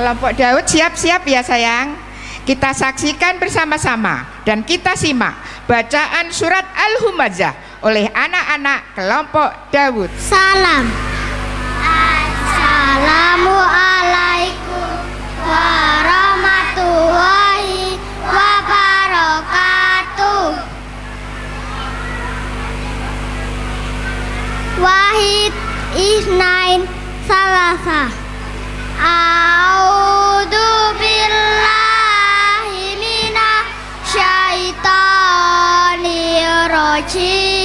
Kelompok Daud siap-siap ya sayang. Kita saksikan bersama-sama dan kita simak bacaan surat Al-Humazah oleh anak-anak kelompok Daud. Salam. Assalamualaikum warahmatullahi wabarakatuh. Wahid Isnain Salasa. A'udzu billahi minasyaitonir rajim. Bismillah